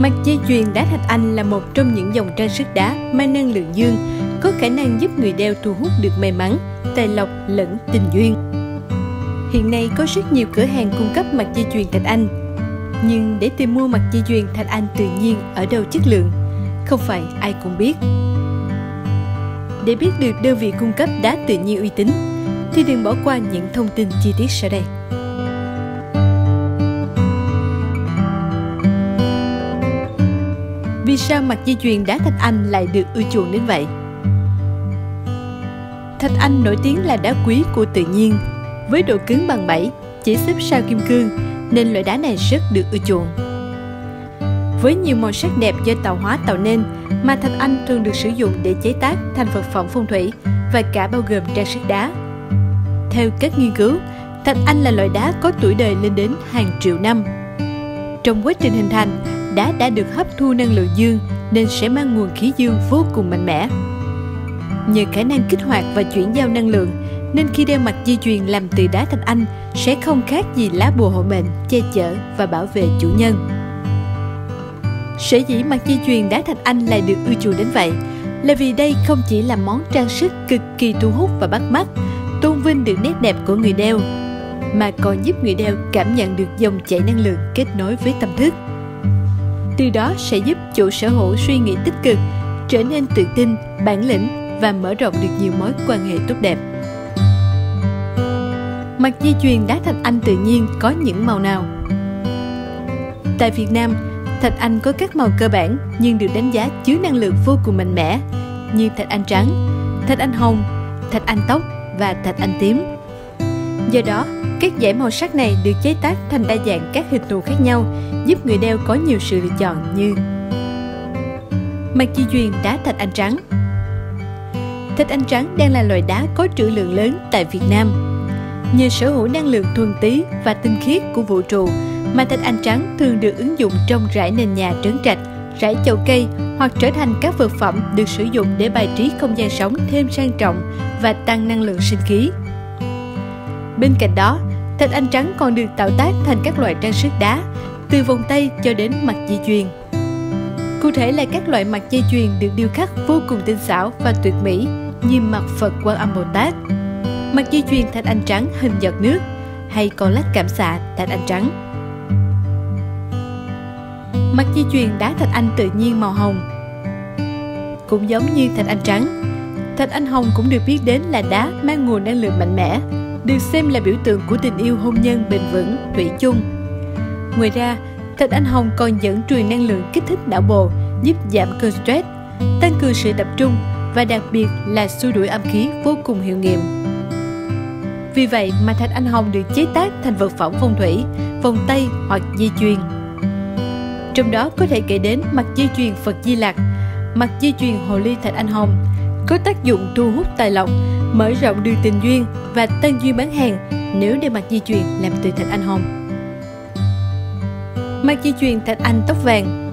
Mặt dây chuyền đá thạch anh là một trong những dòng trang sức đá mang năng lượng dương, có khả năng giúp người đeo thu hút được may mắn, tài lộc lẫn tình duyên. Hiện nay có rất nhiều cửa hàng cung cấp mặt dây chuyền thạch anh. Nhưng để tìm mua mặt dây chuyền thạch anh tự nhiên ở đâu chất lượng, không phải ai cũng biết. Để biết được đơn vị cung cấp đá tự nhiên uy tín, thì đừng bỏ qua những thông tin chi tiết sau đây. Vì sao mặt dây chuyền đá thạch anh lại được ưa chuộng đến vậy? Thạch anh nổi tiếng là đá quý của tự nhiên, với độ cứng bằng 7, chỉ xếp sau kim cương, nên loại đá này rất được ưa chuộng. Với nhiều màu sắc đẹp do tạo hóa tạo nên, mà thạch anh thường được sử dụng để chế tác thành vật phẩm phong thủy và cả bao gồm trang sức đá. Theo các nghiên cứu, thạch anh là loại đá có tuổi đời lên đến hàng triệu năm. Trong quá trình hình thành, đá đã được hấp thu năng lượng dương nên sẽ mang nguồn khí dương vô cùng mạnh mẽ. Nhờ khả năng kích hoạt và chuyển giao năng lượng, nên khi đeo mặt dây chuyền làm từ đá thạch anh sẽ không khác gì lá bùa hộ mệnh, che chở và bảo vệ chủ nhân. Sở dĩ mặt dây chuyền đá thạch anh lại được ưa chuộng đến vậy là vì đây không chỉ là món trang sức cực kỳ thu hút và bắt mắt, tôn vinh được nét đẹp của người đeo, mà còn giúp người đeo cảm nhận được dòng chảy năng lượng kết nối với tâm thức. Từ đó sẽ giúp chủ sở hữu suy nghĩ tích cực, trở nên tự tin, bản lĩnh và mở rộng được nhiều mối quan hệ tốt đẹp. Mặt dây chuyền đá thạch anh tự nhiên có những màu nào? Tại Việt Nam, thạch anh có các màu cơ bản nhưng được đánh giá chứa năng lượng vô cùng mạnh mẽ như thạch anh trắng, thạch anh hồng, thạch anh tóc và thạch anh tím. Do đó, các dải màu sắc này được chế tác thành đa dạng các hình thù khác nhau, giúp người đeo có nhiều sự lựa chọn như Mặt dây chuyền đá thạch anh trắng Thạch anh trắng đang là loại đá có trữ lượng lớn tại Việt Nam. Nhờ sở hữu năng lượng thuần túy và tinh khiết của vũ trụ mà thạch anh trắng thường được ứng dụng trong rải nền nhà trấn trạch, rải chậu cây hoặc trở thành các vật phẩm được sử dụng để bài trí không gian sống thêm sang trọng và tăng năng lượng sinh khí. Bên cạnh đó, thạch anh trắng còn được tạo tác thành các loại trang sức đá, từ vòng tay cho đến mặt dây chuyền. Cụ thể là các loại mặt dây chuyền được điêu khắc vô cùng tinh xảo và tuyệt mỹ như mặt Phật Quan Âm Bồ Tát, mặt dây chuyền thạch anh trắng hình giọt nước hay con lách cảm xạ thạch anh trắng. Mặt dây chuyền đá thạch anh tự nhiên màu hồng Cũng giống như thạch anh trắng, thạch anh hồng cũng được biết đến là đá mang nguồn năng lượng mạnh mẽ, được xem là biểu tượng của tình yêu hôn nhân bền vững, thủy chung. Ngoài ra, thạch anh hồng còn dẫn truyền năng lượng kích thích não bộ, giúp giảm cơn stress, tăng cường sự tập trung và đặc biệt là xua đuổi âm khí vô cùng hiệu nghiệm. Vì vậy mà thạch anh hồng được chế tác thành vật phẩm phong thủy, vòng tay hoặc dây chuyền. Trong đó có thể kể đến mặt dây chuyền Phật Di Lặc, mặt dây chuyền Hồ Ly Thạch Anh Hồng, có tác dụng thu hút tài lộc, mở rộng đường tình duyên và tăng duyên bán hàng nếu đeo mặt dây chuyền làm từ thạch anh hồng. Mặt dây chuyền thạch anh tóc vàng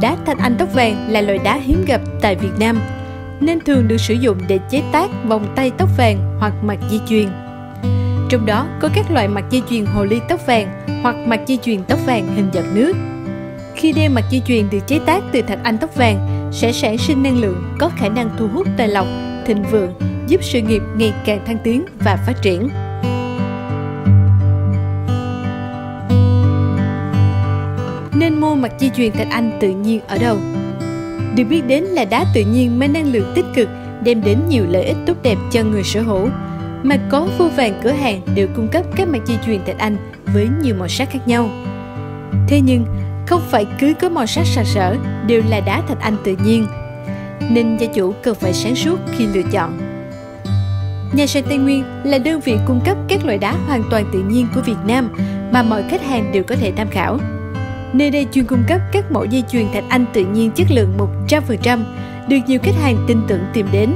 Đá thạch anh tóc vàng là loại đá hiếm gặp tại Việt Nam, nên thường được sử dụng để chế tác vòng tay tóc vàng hoặc mặt dây chuyền. Trong đó có các loại mặt dây chuyền hồ ly tóc vàng hoặc mặt dây chuyền tóc vàng hình giọt nước. Khi đeo mặt dây chuyền được chế tác từ thạch anh tóc vàng sẽ sản sinh năng lượng có khả năng thu hút tài lộc, thịnh vượng, giúp sự nghiệp ngày càng thăng tiến và phát triển. Nên mua mặt dây chuyền thạch anh tự nhiên ở đâu? Được biết đến là đá tự nhiên mang năng lượng tích cực, đem đến nhiều lợi ích tốt đẹp cho người sở hữu. Mà có vô vàng cửa hàng đều cung cấp các mặt dây chuyền thạch anh với nhiều màu sắc khác nhau. Thế nhưng, không phải cứ có màu sắc sặc sỡ đều là đá thạch anh tự nhiên. Nên gia chủ cần phải sáng suốt khi lựa chọn. Nhà sàn Tây Nguyên là đơn vị cung cấp các loại đá hoàn toàn tự nhiên của Việt Nam mà mọi khách hàng đều có thể tham khảo. Nơi đây chuyên cung cấp các mẫu dây chuyền thạch anh tự nhiên chất lượng 100%, được nhiều khách hàng tin tưởng tìm đến.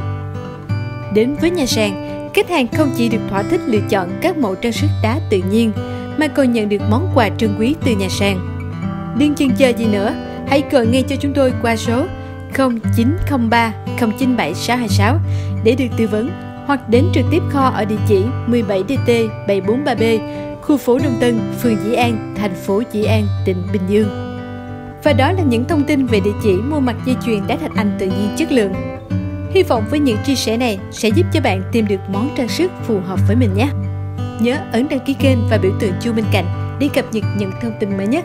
Đến với nhà sàn, khách hàng không chỉ được thỏa thích lựa chọn các mẫu trang sức đá tự nhiên, mà còn nhận được món quà trân quý từ nhà sàn. Đừng chần chờ gì nữa, hãy gọi ngay cho chúng tôi qua số 0903 097 626 để được tư vấn hoặc đến trực tiếp kho ở địa chỉ 17DT 743B, khu phố Đông Tân, phường Dĩ An, thành phố Dĩ An, tỉnh Bình Dương. Và đó là những thông tin về địa chỉ mua mặt dây chuyền đá thạch anh tự nhiên chất lượng. Hy vọng với những chia sẻ này sẽ giúp cho bạn tìm được món trang sức phù hợp với mình nhé. Nhớ ấn đăng ký kênh và biểu tượng chuông bên cạnh để cập nhật những thông tin mới nhất.